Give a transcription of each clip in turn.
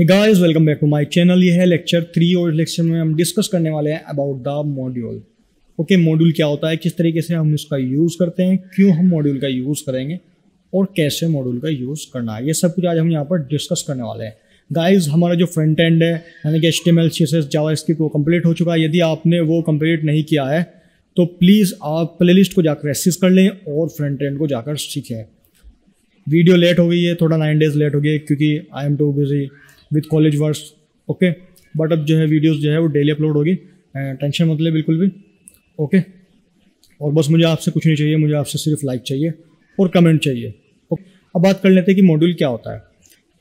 Guys welcome back to my channel ये है lecture three और लेक्चर में हम डिस्कस करने वाले हैं about the module okay module क्या होता है? किस तरीके से हम इसका यूज़ करते हैं? क्यों हम मॉड्यूल का यूज़ करेंगे? और कैसे मॉड्यूल का यूज़ करना है? ये सब कुछ आज हम यहाँ पर डिस्कस करने वाले हैं. गाइज़ हमारा जो फ्रंट एंड है, यानी कि H T M L C S S Java इसकी वो कंप्लीट हो चुका है। यदि आपने वो कंप्लीट नहीं किया है तो प्लीज़ आप प्ले लिस्ट को जाकर एसिस कर लें और फ्रंट एंड को जाकर सीखें। वीडियो लेट हो गई है, थोड़ा नाइन डेज़ लेट हो गई है क्योंकि I am too busy with college works okay but अब जो है वीडियोस जो है वो डेली अपलोड होगी। टेंशन मत ले बिल्कुल भी ओके okay? और बस मुझे आपसे कुछ नहीं चाहिए, मुझे आपसे सिर्फ़ लाइक चाहिए और कमेंट चाहिए ओके अब बात कर लेते हैं कि मॉड्यूल क्या होता है,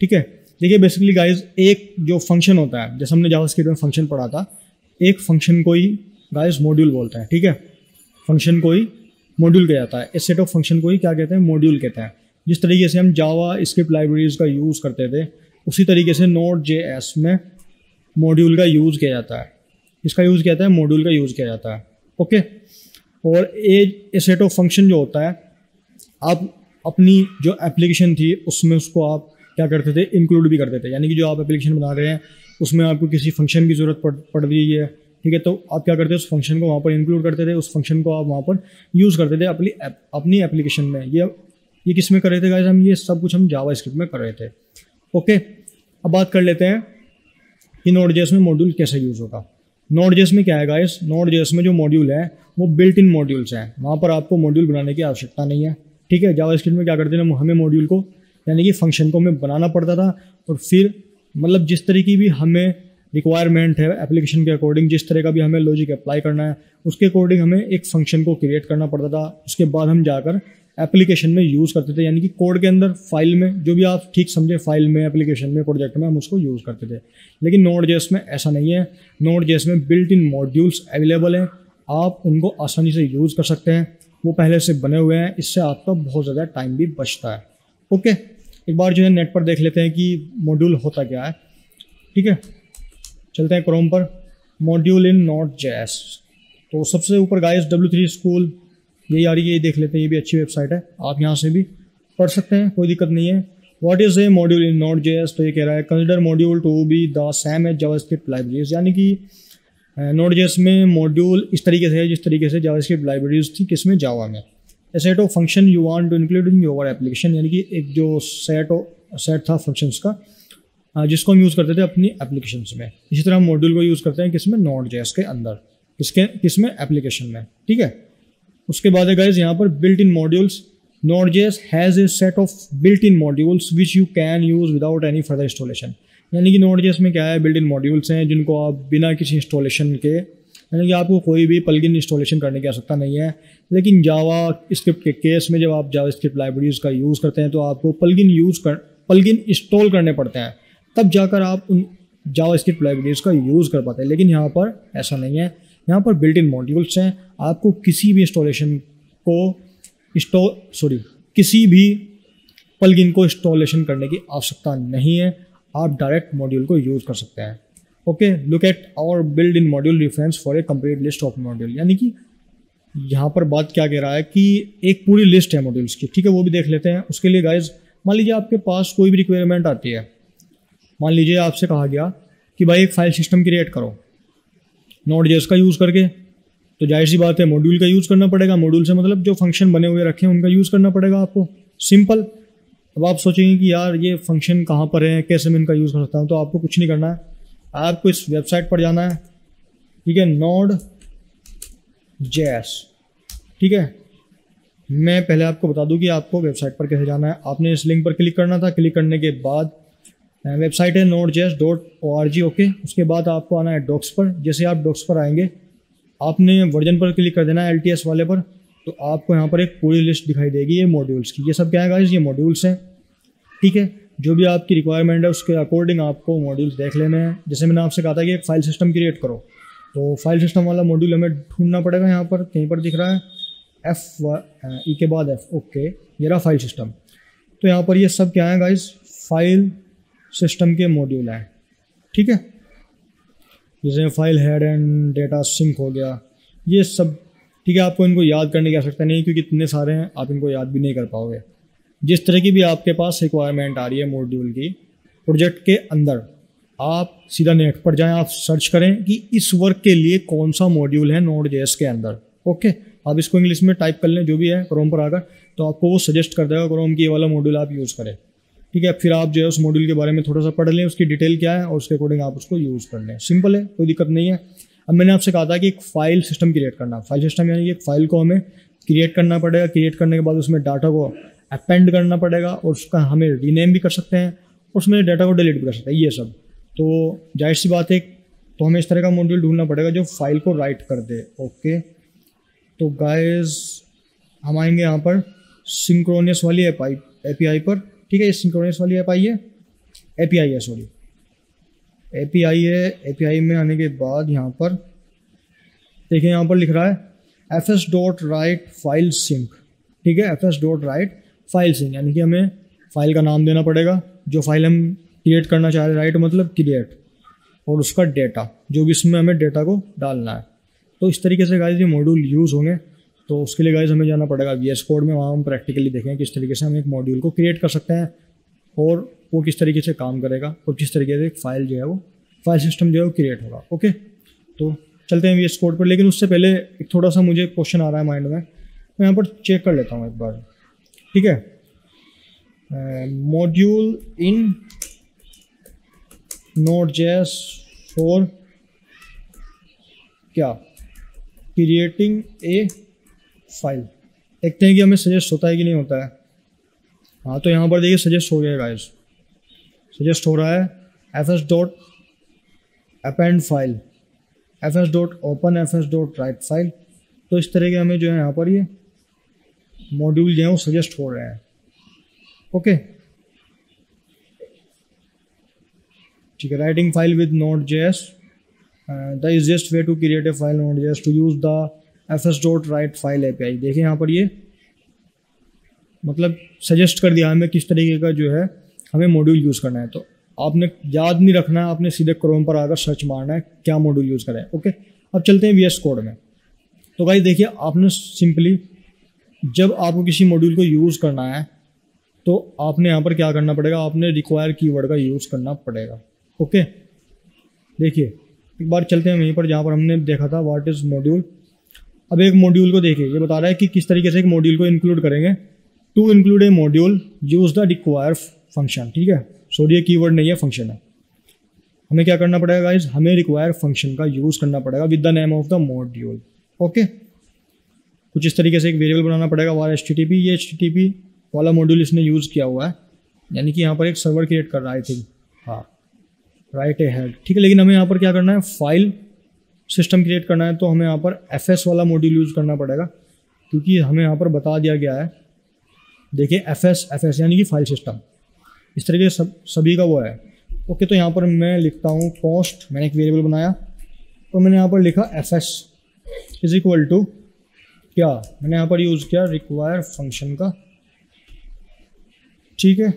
ठीक है? देखिए बेसिकली गाइज़ एक जो फ़ंक्शन होता है, जैसे हमने जावा में फ़ंक्शन पढ़ा था, एक फ़ंक्शन को ही गाइज़ मॉड्यूल बोलता है, ठीक है? फ़ंक्शन को ही मॉड्यूल कहा जाता है। इस सेट ऑफ़ फ़ंक्शन को ही क्या कहते हैं? मॉड्यूल कहते हैं। जिस तरीके से हम जावा स्क्रिप्ट लाइब्रेरीज का यूज़ करते थे उसी तरीके से नोट जे एस में मॉड्यूल का यूज़ किया जाता है। इसका यूज़ किया जाता है? मॉड्यूल का यूज़ किया जाता है। ओके और ए सेट ऑफ़ फ़ंक्शन जो होता है, आप अपनी जो एप्लीकेशन थी, उसमें उसको आप क्या करते थे? इंक्लूड भी करते थे। यानी कि जो आप एप्लीकेशन बना रहे हैं, उसमें आपको किसी फ़ंक्शन की ज़रूरत पड़ पड़ रही है। ठीक है? तो आप क्या करते थे? उस फ़ंक्शन को वहाँ पर इंक्लूड करते थे। उस फ़ंक्शन को आप वहाँ पर यूज़ करते थे अपनी अपनी एप्लीकेशन में। ये ये किसमें कर रहे थे गाइज़ हम? ये सब कुछ हम जावा स्क्रिप्ट में कर रहे थे। ओके अब बात कर लेते हैं कि नोट जेस में मॉड्यूल कैसे यूज़ होगा। नोट जेस में क्या है गाइस नोट जेस में जो मॉड्यूल है, वो बिल्ट इन मॉड्यूल्स हैं। वहाँ पर आपको मॉड्यूल बनाने की आवश्यकता नहीं है। ठीक है जावा स्क्रिप्ट में क्या करते हैं, हमें मॉड्यूल को, यानी कि फ़ंक्शन को हमें बनाना पड़ता था और फिर मतलब जिस तरह की भी हमें रिक्वायरमेंट है एप्लीकेशन के अकॉर्डिंग जिस तरह का भी हमें लॉजिक अप्लाई करना है, उसके अकॉर्डिंग हमें एक फ़ंक्शन को क्रिएट करना पड़ता था। उसके बाद हम जाकर एप्लीकेशन में यूज़ करते थे, यानी कि कोड के अंदर फ़ाइल में, जो भी आप ठीक समझे फ़ाइल में एप्लीकेशन में प्रोजेक्ट में, हम उसको यूज़ करते थे। लेकिन नोट जेस में ऐसा नहीं है। नोट जेस में बिल्ट इन मॉड्यूल्स अवेलेबल हैं। आप उनको आसानी से यूज़ कर सकते हैं। वो पहले से बने हुए हैं। इससे आपका बहुत ज़्यादा टाइम भी बचता है। ओके एक बार जो है नेट पर देख लेते हैं कि मॉड्यूल होता क्या है। ठीक है? चलते हैं क्रोम पर। मॉड्यूल इन नोट जेस तो सबसे ऊपर गाइस डब्ल्यू थ्री स्कूल यही यार ये देख लेते हैं, ये भी अच्छी वेबसाइट है। आप यहाँ से भी पढ़ सकते हैं, कोई दिक्कत नहीं है। What is a module in Node J तो ये कह रहा है consider module to be the same as JavaScript libraries यानी कि नोट जेस में मॉड्यूल इस तरीके से है, जिस तरीके से जावास्क्रिप्ट लाइब्रेरीज थी किसमें जावा में। A set of function you want to include in your application यानी कि एक जो सेट सेट था फ़ंक्शंस का जिसको हम यूज़ करते थे अपनी एप्लीकेशन में। इसी तरह हम मॉड्यूल को यूज़ करते हैं किसमें नोट जेस के अंदर, किसके किसमें एप्लीकेशन में। ठीक है? उसके बाद गाइज़ यहाँ पर built in modules Node JS has a set of built in modules which you can use without any further installation यानी कि नोट जेस में क्या है बिल्ट इन मॉड्यूल्स हैं जिनको आप बिना किसी इंस्टॉलेशन के, यानी कि आपको कोई भी पलगिन इंस्टॉलेशन करने की आवश्यकता नहीं है। लेकिन जावा स्क्रिप्ट के केस में जब आप जावा स्क्रिप्ट लाइब्रेरीज का यूज़ करते हैं तो आपको पलगिन यूज़ कर पलगिन इंस्टॉल करने पड़ते हैं। तब जाकर आप उन जावा स्क्रिप्ट लाइब्रेरीज का यूज़ कर पाते हैं। लेकिन यहाँ पर ऐसा नहीं है। यहाँ पर बिल्ट इन मॉड्यूल्स हैं। आपको किसी भी इंस्टॉलेशन को इंस्टॉल सॉरी किसी भी पलगिन को इंस्टॉलेशन करने की आवश्यकता नहीं है। आप डायरेक्ट मॉड्यूल को यूज़ कर सकते हैं। Okay look at our build in module reference for a complete list of module यानी कि यहाँ पर बात क्या कह रहा है कि एक पूरी लिस्ट है मॉड्यूल्स की। ठीक है, वो भी देख लेते हैं। उसके लिए गाइज़ मान लीजिए आपके पास कोई भी रिक्वायरमेंट आती है। मान लीजिए आपसे कहा गया कि भाई एक फ़ाइल सिस्टम क्रिएट करो। नोट जेस का यूज़ करके। तो ज़ाहिर सी बात है मॉड्यूल का यूज़ करना पड़ेगा। मॉड्यूल से मतलब जो फ़ंक्शन बने हुए रखे हैं, उनका यूज़ करना पड़ेगा आपको। सिंपल अब आप सोचेंगे कि यार, ये फ़ंक्शन कहाँ पर है? कैसे मैं इनका यूज़ कर सकता हूँ? तो आपको कुछ नहीं करना है। आपको इस वेबसाइट पर जाना है। ठीक है नोड जैस। ठीक है? मैं पहले आपको बता दूँ कि आपको वेबसाइट पर कैसे जाना है। आपने इस लिंक पर क्लिक करना था। क्लिक करने के बाद वेबसाइट है Node JS dot O R G okay उसके बाद आपको आना है डॉक्स पर। जैसे आप डॉक्स पर आएँगे, आपने वर्जन पर क्लिक कर देना है एल वाले पर तो आपको यहाँ पर एक पूरी लिस्ट दिखाई देगी ये मॉड्यूल्स की। ये सब क्या है गाइस ये मॉड्यूल्स हैं। ठीक है? जो भी आपकी रिक्वायरमेंट है, उसके अकॉर्डिंग आपको मॉड्यूल्स देख लेने हैं। जैसे मैंने आपसे कहा था कि एक फ़ाइल सिस्टम क्रिएट करो। तो फ़ाइल सिस्टम वाला मॉड्यूल हमें ढूंढना पड़ेगा यहाँ पर, कहीं पर दिख रहा है। एफ़ ई के बाद एफ़ ओके ये रहा फ़ाइल सिस्टम तो यहाँ पर ये सब क्या है गाइस फ़ाइल सिस्टम के मॉड्यूल हैं। ठीक है? जैसे file head and data sync हो गया। ये सब, ठीक है, आपको इनको याद करने की आवश्यकता नहीं क्योंकि इतने सारे हैं, आप इनको याद भी नहीं कर पाओगे। जिस तरह की भी आपके पास रिक्वायरमेंट आ रही है मॉड्यूल की प्रोजेक्ट के अंदर, आप सीधा नेट पर जाएँ, आप सर्च करें कि इस वर्क के लिए कौन सा मॉड्यूल है नोड जेएस के अंदर। ओके आप इसको इंग्लिश में टाइप कर लें, जो भी है क्रोम पर आकर तो आपको वो सजेस्ट कर देगा क्रोम की ये वाला मॉड्यूल आप यूज़ करें। ठीक है, फिर आप जो है उस मॉड्यूल के बारे में थोड़ा सा पढ़ लें, उसकी डिटेल क्या है, और उसके अकॉर्डिंग आप उसको यूज़ कर लें। सिंपल है, कोई दिक्कत नहीं है। अब मैंने आपसे कहा था कि एक फ़ाइल सिस्टम क्रिएट करना। फ़ाइल सिस्टम यानी कि एक फ़ाइल को हमें क्रिएट करना पड़ेगा। क्रिएट करने के बाद उसमें डाटा को अपेंड करना पड़ेगा, और उसका हमें रीनेम भी कर सकते हैं उसमें डाटा को डिलीट भी कर सकते हैं, ये सब। तो ज़ाहिर सी बात है तो हमें इस तरह का मॉड्यूल ढूंढना पड़ेगा जो फ़ाइल को राइट कर दे। ओके तो गाइस हम आएँगे यहाँ पर सिंक्रोनियस वाली एप आई पर। ठीक है, ये सिंक्रोनियस वाली एप आई है। ए पी आई है सॉरी ए पी आई है ए पी आई में आने के बाद यहाँ पर, देखिए यहाँ पर लिख रहा है F S dot write file sync ठीक है F S dot write file sync यानी कि हमें फ़ाइल का नाम देना पड़ेगा, जो फ़ाइल हम क्रिएट करना चाह रहे राइट मतलब क्रिएट और उसका डेटा जो भी इसमें हमें डेटा को डालना है। तो इस तरीके से गाइज़ ये मॉड्यूल यूज़ होंगे। तो उसके लिए गाइज़ हमें जाना पड़ेगा। वी एस कोड में वहाँ हम प्रैक्टिकली देखें किस तरीके से हम एक मॉड्यूल को क्रिएट कर सकते हैं और वो किस तरीके से काम करेगा और किस तरीके से फ़ाइल जो है वो फ़ाइल सिस्टम जो है वो क्रिएट होगा। ओके तो चलते हैं वी एस कोड पर। लेकिन उससे पहले एक थोड़ा सा मुझे क्वेश्चन आ रहा है माइंड में। मैं यहाँ पर चेक कर लेता हूँ एक बार। ठीक है? Module in Node JS for क्या? क्रिएटिंग ए फ़ाइल देखते हैं कि हमें सजेस्ट होता है कि नहीं होता है। हाँ तो यहाँ पर देखिए सजेस्ट हो गया गाइस सजेस्ट हो रहा है F S dot append file F S dot open F S dot write file तो इस तरह के हमें जो है यहाँ पर ये मॉड्यूल जो है वो सजेस्ट हो रहे हैं। ओके ठीक है writing file with Node J S the easiest way to create a file Node J to use the F S dot write file ए देखिए यहाँ पर ये मतलब सजेस्ट कर दिया हमें किस तरीके का जो है हमें मॉड्यूल यूज़ करना है। तो आपने याद नहीं रखना है आपने सीधे क्रोम पर आकर सर्च मारना है क्या मॉड्यूल यूज़ करें ओके अब चलते हैं वी एस कोड में। तो भाई देखिए आपने सिंपली जब आपको किसी मॉड्यूल को यूज़ करना है तो आपने यहाँ पर क्या करना पड़ेगा? आपने रिक्वायर कीवर्ड का यूज़ करना पड़ेगा ओके देखिए, एक बार चलते हैं वहीं पर जहाँ पर हमने देखा था व्हाट इज़ मॉड्यूल अब एक मॉड्यूल को देखिए, ये बता रहा है कि किस तरीके से एक मॉड्यूल को इंक्लूड करेंगे। To include a module use the require function ठीक है? सॉरी ये कीवर्ड नहीं है फ़ंक्शन है। हमें क्या करना पड़ेगा गाइज़ हमें रिक्वायर फ़ंक्शन का यूज़ करना पड़ेगा with the name of the module okay कुछ इस तरीके से एक वेरिएबल बनाना पड़ेगा वार एच ये एच वाला मॉड्यूल इसने यूज़ किया हुआ है। यानी कि यहाँ पर एक सर्वर क्रिएट कर रहा है थिंक हाँ। राइट ए हेड ठीक है? लेकिन हमें यहाँ पर क्या करना है? फ़ाइल सिस्टम क्रिएट करना है तो हमें यहाँ पर एफ़ वाला मॉड्यूल यूज़ करना पड़ेगा, क्योंकि हमें यहाँ पर बता दिया गया है। देखिए एफ़ एस एफ़ यानी कि फ़ाइल सिस्टम इस तरीके से सब, सभी का वो है। ओके तो यहाँ पर मैं लिखता हूँ पोस्ट मैंने एक वेरिएबल बनाया तो मैंने यहाँ पर लिखा F S is equal to क्या? मैंने यहाँ पर यूज़ किया रिक्वायर फ़ंक्शन का। ठीक है?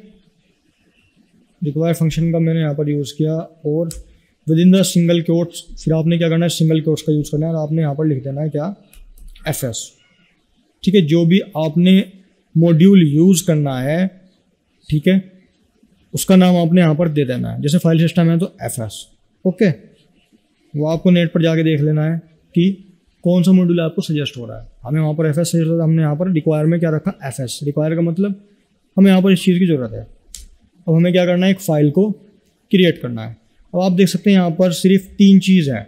रिक्वायर फ़ंक्शन का मैंने यहाँ पर यूज़ किया, और within the single quotes फिर आपने क्या करना है? सिंगल कोट्स का यूज़ करना है। और आपने यहाँ पर लिख देना है क्या? एफ़ एस ठीक है? जो भी आपने मॉड्यूल यूज़ करना है, ठीक है? उसका नाम आपने यहाँ पर दे देना है। जैसे फ़ाइल सिस्टम है तो एफ़ एस ओके वो आपको नेट पर जाके देख लेना है कि कौन सा मॉड्यूल आपको सजेस्ट हो रहा है। हमें वहाँ पर एफ़ एस हमने यहाँ पर रिक्वायर में क्या रखा? एफ़ एस रिक्वायर का मतलब हमें यहाँ पर इस चीज़ की ज़रूरत है। अब हमें क्या करना है? एक फ़ाइल को क्रिएट करना है। अब आप देख सकते हैं यहाँ पर सिर्फ़ तीन चीज़ है।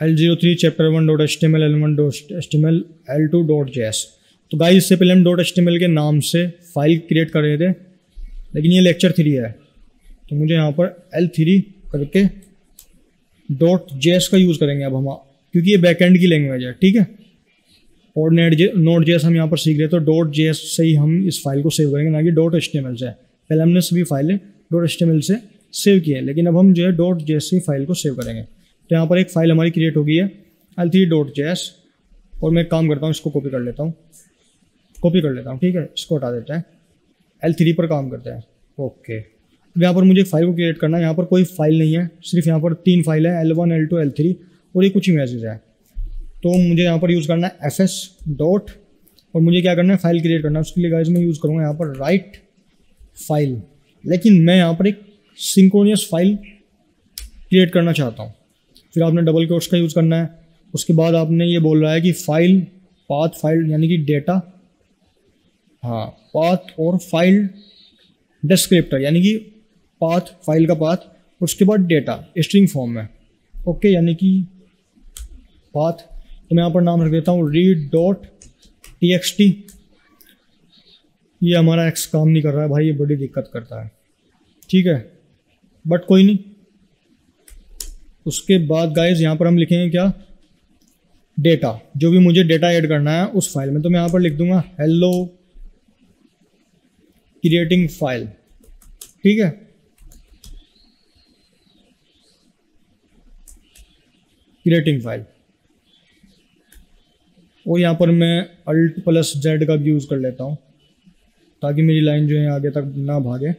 L zero three chapter one dot H T M L L one dot H T M L L two dot J S तो गाइस इससे पहले हम dot H T M L के नाम से फ़ाइल क्रिएट कर रहे थे, लेकिन ये लेक्चर थ्री है। तो मुझे यहाँ पर एल थ्री करके डॉट जे एस का यूज़ करेंगे अब हम, क्योंकि ये बैकएंड की लैंग्वेज है, ठीक है? और नेट जे नोट जे हम यहाँ पर सीख रहे तो डॉट जे एस से ही हम इस फ़ाइल को सेव करेंगे, ना कि डॉट एच से। पहले हमने सभी फाइलें डॉट एच से सेव किए लेकिन अब हम जो है डॉट जे से फ़ाइल को सेव करेंगे। तो यहाँ पर एक फ़ाइल हमारी क्रिएट हो गई है। एल थ्री डॉट जे और मैं काम करता हूँ इसको कॉपी कर लेता हूँ। कॉपी कर लेता हूँ ठीक है? इसको हटा देते हैं। एल थ्री पर काम करते हैं। ओके अब यहाँ पर मुझे फ़ाइल को क्रिएट करना है। यहाँ पर कोई फ़ाइल नहीं है सिर्फ़ यहाँ पर तीन फ़ाइल है L one L two L three और ये कुछ इमेजेस है। तो मुझे यहाँ पर यूज़ करना है एफ़ एस डॉट और मुझे क्या करना है? फ़ाइल क्रिएट करना है। उसके लिए गाइज़ मैं यूज़ करूँगा यहाँ पर राइट फ़ाइल लेकिन मैं यहाँ पर एक सिंक्रोनियस फ़ाइल क्रिएट करना चाहता हूँ। फिर आपने डबल कोट्स का यूज़ करना है। उसके बाद आपने ये बोल रहा है कि फ़ाइल पाथ फ़ाइल यानी कि डेटा हाँ पाथ और फ़ाइल डिस्क्रिप्टर यानी कि पाथ फ़ाइल का पाथ उसके बाद डेटा स्ट्रिंग फॉर्म में। ओके यानी कि पाथ तो मैं यहाँ पर नाम रख देता हूँ read dot T X T ये हमारा एक्स काम नहीं कर रहा है, भाई, ये बड़ी दिक्कत करता है। ठीक है? बट कोई नहीं। उसके बाद गाइज़ यहाँ पर हम लिखेंगे क्या? डेटा जो भी मुझे डेटा ऐड करना है, उस फ़ाइल में। तो मैं यहाँ पर लिख दूँगा हेलो क्रिएटिंग फ़ाइल ठीक है? क्रिएटिंग फ़ाइल और यहाँ पर मैं अल्ट प्लस जेड का भी यूज़ कर लेता हूँ। ताकि मेरी लाइन जो है आगे तक ना भागे।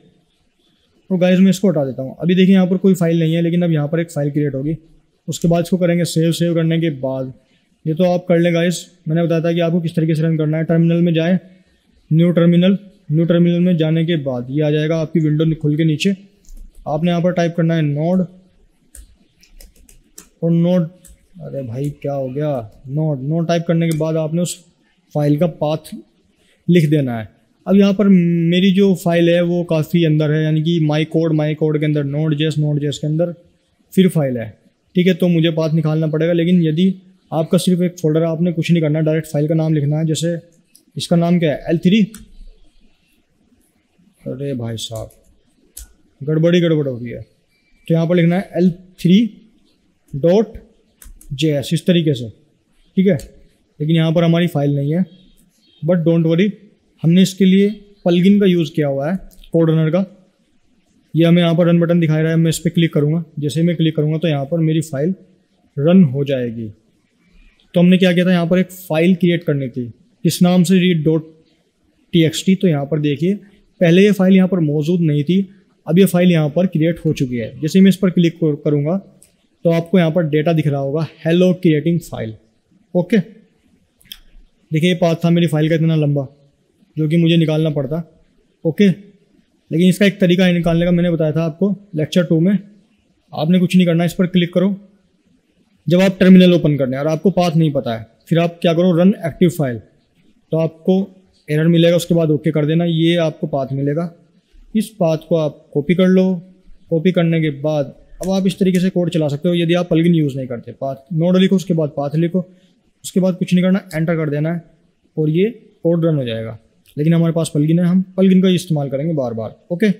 और गाइस मैं इसको हटा देता हूँ। अभी देखिए, यहाँ पर कोई फ़ाइल नहीं है, लेकिन अब यहाँ पर एक फ़ाइल क्रिएट होगी। उसके बाद इसको करेंगे सेव सेव करने के बाद। ये तो आप कर लें गाइस मैंने बताया था कि आपको किस तरीके से रन करना है। टर्मिनल में जाए। न्यू टर्मिनल न्यू टर्मिनल में जाने के बाद ये आ जाएगा आपकी विंडो खुल के नीचे। आपने यहाँ पर टाइप करना है नोड और नोड अरे भाई, क्या हो गया? नोड नोड टाइप करने के बाद आपने उस फ़ाइल का पाथ लिख देना है। अब यहाँ पर मेरी जो फ़ाइल है वो काफ़ी अंदर है, यानी कि माई कोड माई कोड के अंदर नोट जेस नोट जेस के अंदर फिर फ़ाइल है। ठीक है तो मुझे पाथ निकालना पड़ेगा, लेकिन यदि आपका सिर्फ़ एक फोल्डर है, आपने कुछ नहीं करना डायरेक्ट फ़ाइल का नाम लिखना है, जैसे इसका नाम क्या है? एल थ्री अरे भाई साहब, गड़बड़ी, गड़बड़ हो रही है। तो यहाँ पर लिखना है L three dot J S इस तरीके से। ठीक है, लेकिन यहाँ पर हमारी फ़ाइल नहीं है बट डोंट वरी हमने इसके लिए पलगिन का यूज़ किया हुआ है कोड रनर का। ये हमें यहाँ पर रन बटन दिखाई रहा है, मैं इस पर क्लिक करूँगा। जैसे मैं क्लिक करूँगा तो यहाँ पर मेरी फ़ाइल रन हो जाएगी। तो हमने क्या किया था, यहाँ पर एक फ़ाइल क्रिएट करनी थी। इस नाम से read dot T X T तो यहाँ पर देखिए, पहले ये फ़ाइल यहाँ पर मौजूद नहीं थी, अब ये फ़ाइल यहाँ पर क्रिएट हो चुकी है। जैसे मैं इस पर क्लिक करूँगा तो आपको यहाँ पर डेटा दिख रहा होगा हेलो क्रिएटिंग फ़ाइल ओके देखिए, ये पाथ था, मेरी फ़ाइल का इतना लंबा। जो कि मुझे निकालना पड़ता। ओके? लेकिन इसका एक तरीका है निकालने का, मैंने बताया था आपको लेक्चर टू में। आपने कुछ नहीं करना, इस पर क्लिक करो। जब आप टर्मिनल ओपन करने और आपको पाथ नहीं पता है, फिर आप क्या करो रन एक्टिव फ़ाइल तो आपको एरर मिलेगा, उसके बाद ओके कर देना, ये आपको पाथ मिलेगा। इस पाथ को आप कॉपी कर लो। कॉपी करने के बाद, अब आप इस तरीके से कोड चला सकते हो, यदि आप पलगिन यूज़ नहीं करते। पाथ नोड लिखो, उसके बाद पाथ लिखो। उसके बाद कुछ नहीं करना एंटर कर देना है और ये कोड रन हो जाएगा। लेकिन हमारे पास पलगिन है, हम पलगिन का इस्तेमाल करेंगे बार बार ओके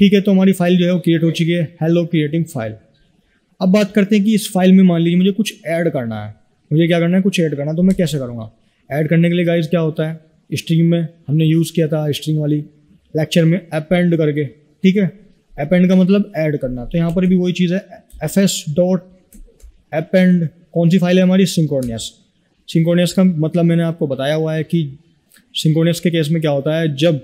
ठीक है तो हमारी फ़ाइल जो है वो क्रिएट हो चुकी है हेलो क्रिएटिंग फ़ाइल अब बात करते हैं कि इस फ़ाइल में मान लीजिए मुझे कुछ ऐड करना है। मुझे क्या करना है? कुछ ऐड करना है तो मैं कैसे करूँगा? ऐड करने के लिए गाइज़ क्या होता है? स्ट्रिंग में हमने यूज़ किया था स्ट्रिंग वाली लेक्चर में अपेंड करके, ठीक है? अपेंड का मतलब ऐड करना तो यहाँ पर भी वही चीज़ है एफ़ एस डॉट अपेंड कौन सी फ़ाइल है हमारी? सिंकोनियस सिंकोनियस का मतलब मैंने आपको बताया हुआ है कि सिंकोनियस के केस में क्या होता है, जब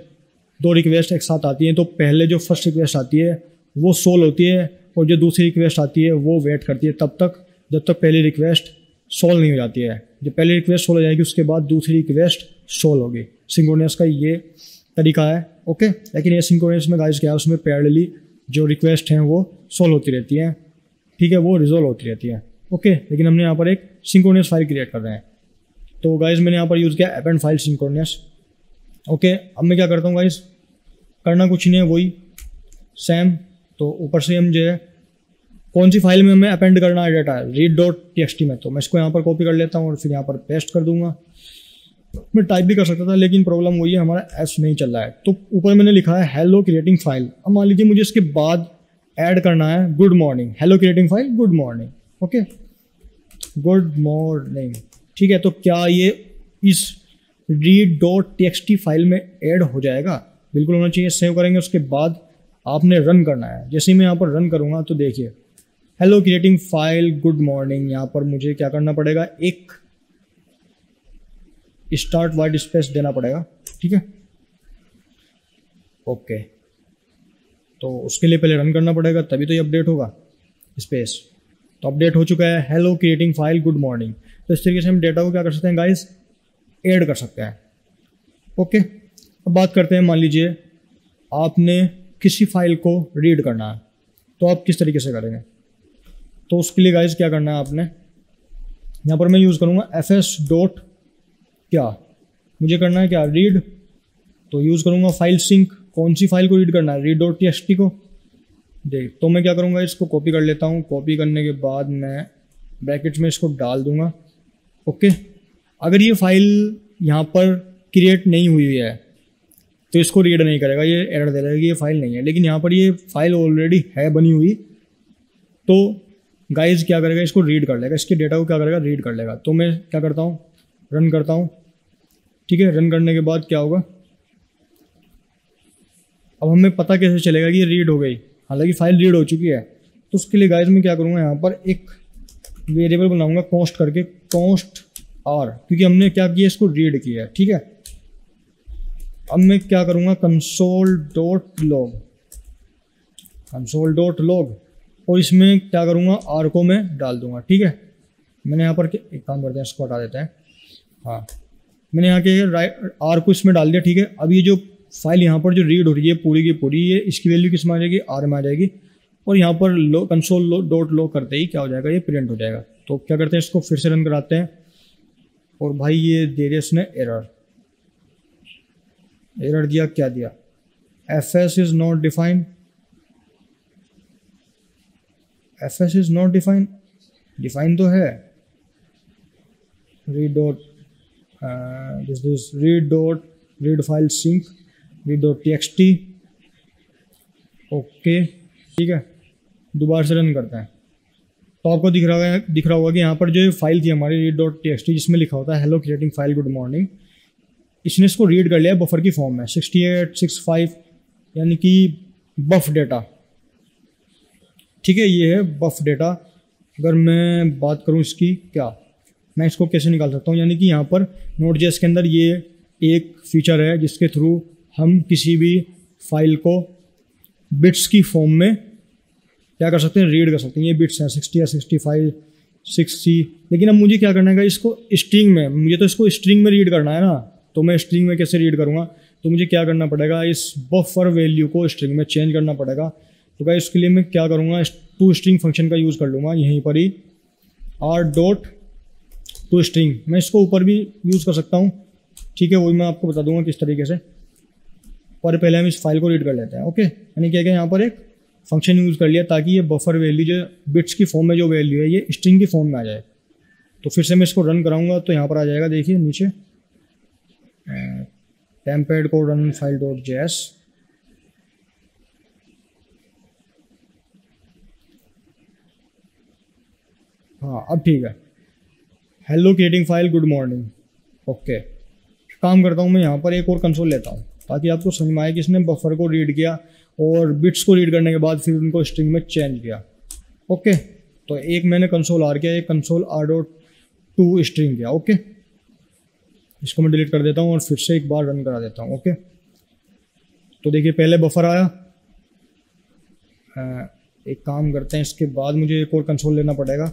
दो रिक्वेस्ट एक साथ आती हैं तो पहले जो फ़र्स्ट रिक्वेस्ट आती है, वो सोल होती है और जो दूसरी रिक्वेस्ट आती है, वो वेट करती है। तब तक, जब तक पहली रिक्वेस्ट सोल्व नहीं हो जाती है। जब पहली रिक्वेस्ट सोल्व हो जाएगी, उसके बाद दूसरी रिक्वेस्ट सोल्व होगी। सिंक्रोनियस का ये तरीका है ओके लेकिन ये सिंक्रोनियस में गाइस क्या है, उसमें पैरेलली जो रिक्वेस्ट हैं, वो सोल्व होती रहती हैं। ठीक है, वो रिजोल्व होती रहती है। ओके लेकिन हमने यहाँ पर एक सिंक्रोनियस फ़ाइल क्रिएट कर रहे हैं। तो गाइज़ मैंने यहाँ पर यूज़ किया append file synchronous okay अब मैं क्या करता हूँ गाइज़ करना कुछ नहीं है, वही सेम तो ऊपर से हम जो है, कौन सी फ़ाइल में हमें अपेंड करना है डाटा रीड डॉट टी में। तो मैं इसको यहाँ पर कॉपी कर लेता हूँ और फिर यहाँ पर पेस्ट कर दूँगा। मैं टाइप भी कर सकता था, लेकिन प्रॉब्लम वही है, हमारा एस नहीं चल रहा है। तो ऊपर मैंने लिखा है हेलो क्रिएटिंग फ़ाइल अब मान लीजिए मुझे इसके बाद ऐड करना है good morning hello creating file good morning okay good morning ठीक है तो क्या ये इस रीड डॉट टी फ़ाइल में ऐड हो जाएगा? बिल्कुल होना चाहिए सेव करेंगे, उसके बाद आपने रन करना है। जैसे ही मैं यहाँ पर रन करूँगा तो देखिए। Hello creating file good morning यहाँ पर मुझे क्या करना पड़ेगा? एक स्टार्ट वाइट स्पेस देना पड़ेगा, ठीक है? ओके तो उसके लिए पहले रन करना पड़ेगा, तभी तो ये अपडेट होगा स्पेस तो अपडेट हो चुका है। Hello creating file good morning तो इस तरीके से हम डेटा को क्या कर सकते हैं गाइस ऐड कर सकते हैं। ओके अब बात करते हैं, मान लीजिए, आपने किसी फ़ाइल को रीड करना है। तो आप किस तरीके से करेंगे? तो उसके लिए गाइज़ क्या करना है आपने? यहाँ पर मैं यूज़ करूँगा एफ़ एस डॉट क्या? मुझे करना है क्या? रीड तो यूज़ करूँगा फ़ाइल सिंक कौन सी फ़ाइल को रीड करना है? Read dot T S T को। देख तो मैं क्या करूँगा, इसको कॉपी कर लेता हूँ। कॉपी करने के बाद मैं ब्रैकेट्स में इसको डाल दूँगा। ओके? अगर ये फ़ाइल यहाँ पर क्रिएट नहीं हुई है तो इसको रीड नहीं करेगा, ये एरर दे कि ये फ़ाइल नहीं है। लेकिन यहाँ पर ये फ़ाइल ऑलरेडी है, बनी हुई तो गाइज़ क्या करेगा, इसको रीड कर लेगा, इसके डेटा को क्या करेगा रीड कर लेगा। तो मैं क्या करता हूँ रन करता हूँ, ठीक है? रन करने के बाद क्या होगा? अब हमें पता कैसे चलेगा कि ये रीड हो गई। हालाँकि फ़ाइल रीड हो चुकी है तो उसके लिए गाइज़ मैं क्या करूँगा, यहाँ पर एक वेरिएबल बनाऊँगा, कॉस्ट करके, कॉस्ट आर, क्योंकि हमने क्या किया, इसको रीड किया, ठीक है? अब मैं क्या करूँगा console dot log console dot log और इसमें क्या करूँगा आर को मैं डाल दूँगा, ठीक है? मैंने यहाँ पर एक काम करते हैं, इसको हटा देते हैं। हाँ मैंने यहाँ के राइट आर को इसमें डाल दिया, ठीक है? अब ये जो फ़ाइल यहाँ पर जो रीड हो रही है, पूरी की पूरी, ये इसकी वैल्यू किसमें आ जाएगी? आर में आ जाएगी। और यहाँ पर लो कंसोल लो डॉट लो करते ही क्या हो जाएगा? ये प्रिंट हो जाएगा। तो क्या करते हैं, इसको फिर से रन कराते हैं। और भाई ये दे दिया इसने एरर एरर दिया, क्या दिया? F S is not defined F S is not defined define तो है। Read dot this this read dot read file sync read dot T okay ठीक है। दोबारा से रन करते हैं। तो आपको दिख रहा है, दिख रहा होगा कि यहाँ पर जो फ़ाइल थी हमारी read dot T X T जिसमें लिखा होता है hello creating file good morning इसने इसको रीड कर लिया बफर की फॉर्म में सिक्सटी एट सिक्स फाइव यानी कि बफ डेटा ठीक है, ये है बफ डेटा अगर मैं बात करूँ इसकी, क्या? मैं इसको कैसे निकाल सकता हूँ? यानी कि यहाँ पर नोट जेस के अंदर ये एक फीचर है, जिसके थ्रू हम किसी भी फ़ाइल को बिट्स की फॉर्म में क्या कर सकते हैं? रीड कर सकते हैं। ये बिट्स हैं सिक्सटी या सिक्सटी फाइव सिक्सटी लेकिन अब मुझे क्या करना है इसको स्ट्रिंग में, मुझे तो इसको स्ट्रिंग में रीड करना है ना? तो मैं स्ट्रिंग में कैसे रीड करूँगा? तो मुझे क्या करना पड़ेगा? इस बफर वैल्यू को स्ट्रिंग में चेंज करना पड़ेगा। तो क्या इसके लिए मैं क्या करूँगा? टू स्ट्रिंग फ़ंक्शन का यूज़ कर लूँगा। यहीं पर ही आर डॉट टू स्ट्रिंग मैं इसको ऊपर भी यूज़ कर सकता हूँ। ठीक है वही मैं आपको बता दूँगा किस तरीके से। पर पहले हम इस फ़ाइल को रीड कर लेते हैं ओके यानी क्या क्या यहाँ पर एक फ़ंक्शन यूज़ कर लिया ताकि ये बफर वैल्यू जो बिट्स की फॉर्म में जो वैल्यू है, ये स्ट्रिंग की फॉर्म में आ जाए। तो फिर से मैं इसको रन कराऊँगा तो यहाँ पर आ जाएगा, देखिए नीचे। टेम्पेड को रन फ़ाइल डॉट जेस हाँ अब ठीक है। Hello creating file good morning okay काम करता हूँ मैं यहाँ पर, एक और कंसोल लेता हूँ, ताकि आपको समझ में आए कि इसने बफर को रीड किया। और बिट्स को रीड करने के बाद फिर उनको स्ट्रिंग में चेंज किया। ओके? तो एक मैंने कंसोल आर किया एक console R dot to string किया ओके? इसको मैं डिलीट कर देता हूँ और फिर से एक बार रन करा देता हूँ ओके? तो देखिए पहले बफर आया। आ, एक काम करते हैं इसके बाद मुझे एक और कंसोल लेना पड़ेगा।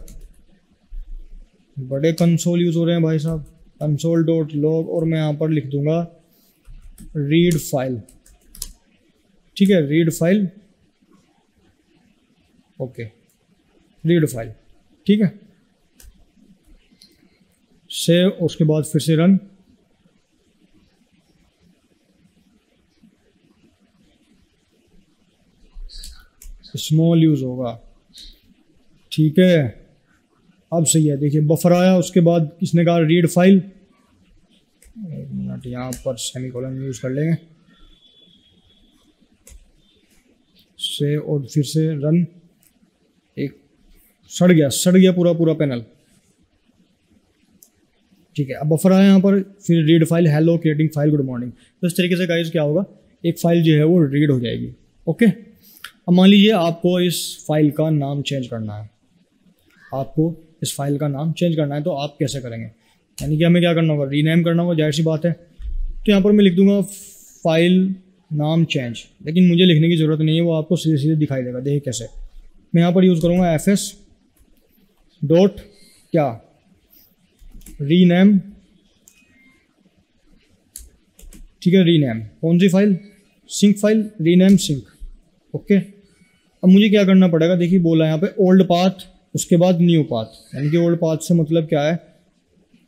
बड़े कंसोल यूज़ हो रहे हैं भाई साहब। कंसोल डॉट लॉग और मैं यहाँ पर लिख दूँगा रीड फ़ाइल ठीक है read file okay read file ठीक है? सेव उसके बाद फिर से रन स्मॉल यूज़ होगा। ठीक है? अब सही है, देखिए बफर आया, उसके बाद किसने कहा रीड फ़ाइल एक मिनट, यहाँ पर सेमी कॉलम यूज़ कर लेंगे। से और फिर से रन एक सड़ गया सड़ गया पूरा पूरा पैनल ठीक है, अब बफर आया यहाँ पर, फिर read file hello creating file good morning तो इस तरीके से गाइज़ क्या होगा, एक फ़ाइल जो है वो रीड हो जाएगी ओके अब मान लीजिए आपको इस फ़ाइल का नाम चेंज करना है। आपको इस फ़ाइल का नाम चेंज करना है तो आप कैसे करेंगे? यानी कि हमें क्या करना होगा रीनेम करना होगा, ज़ाहिर सी बात है। तो यहाँ पर मैं लिख दूँगा फ़ाइल नाम चेंज। लेकिन मुझे लिखने की ज़रूरत नहीं है, वो आपको सीधे सीधे दिखाई देगा। देखिए कैसे। मैं यहाँ पर यूज़ करूँगा एफ़ एस डॉट क्या? रीनेम ठीक है रीनेम कौन सी file sync file rename sync okay अब मुझे क्या करना पड़ेगा? देखिए, बोला यहाँ पे ओल्ड पाथ उसके बाद न्यू पाथ यानी कि ओल्ड पाथ से मतलब क्या है?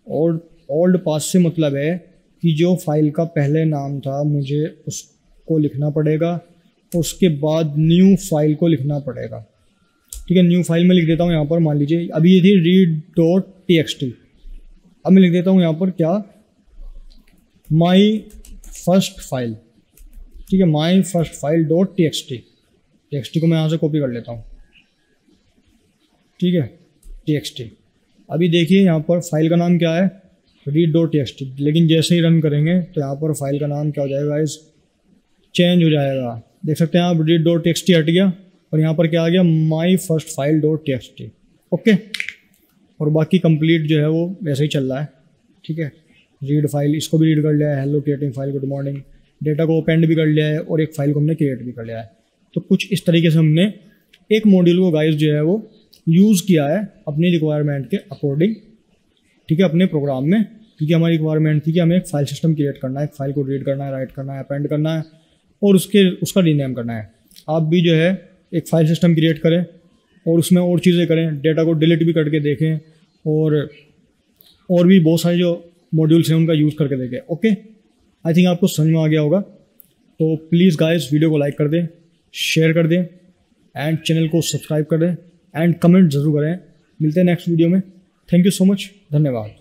ओल्ड ओल्ड पाथ से मतलब है कि जो फ़ाइल का पहले नाम था, मुझे उसको लिखना पड़ेगा, उसके बाद न्यू फ़ाइल को लिखना पड़ेगा। ठीक है न्यू फ़ाइल में लिख देता हूँ यहाँ पर, मान लीजिए, अभी ये थी read dot T X T अब मैं लिख देता हूँ यहाँ पर क्या? माई फ़र्स्ट फ़ाइल ठीक है my first file dot T X T T X T को मैं यहाँ से कॉपी कर लेता हूँ। ठीक है टी एक्स टी अभी देखिए यहाँ पर फ़ाइल का नाम क्या है? Read dot T X T लेकिन जैसे ही रन करेंगे तो यहाँ पर फ़ाइल का नाम क्या हो जाएगा इस चेंज हो जाएगा। देख सकते हैं आप रीड डॉट टी हट गया और यहाँ पर क्या आ गया? My first file dot T X T okay और बाकी कंप्लीट जो है वो वैसे ही चल रहा है। ठीक है? रीड फ़ाइल इसको भी रीड कर लिया है। Hello creating file good morning data को ओपेंड भी कर लिया है और एक फ़ाइल को हमने क्रिएट भी कर लिया है। तो कुछ इस तरीके से हमने एक मॉड्यूल को गाइस जो है वो यूज़ किया है अपनी रिक्वायरमेंट के अकॉर्डिंग ठीक है? अपने प्रोग्राम में। क्योंकि हमारी रिक्वायरमेंट थी कि हमें एक फ़ाइल सिस्टम क्रिएट करना है। एक फ़ाइल को रीड करना है राइट करना है अपेंड करना है। और उसके, उसका रीनेम करना है। आप भी जो है एक फ़ाइल सिस्टम क्रिएट करें और उसमें और चीज़ें करें डेटा को डिलीट भी करके देखें और और भी बहुत सारे जो मॉड्यूल्स हैं उनका यूज़ करके देखें। ओके आई थिंक आपको समझ में आ गया होगा। तो प्लीज़ गाइस वीडियो को लाइक कर दें शेयर कर दें एंड चैनल को सब्सक्राइब कर दें एंड कमेंट ज़रूर करें। मिलते हैं नेक्स्ट वीडियो में। थैंक यू सो मच धन्यवाद।